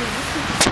Mm-hmm.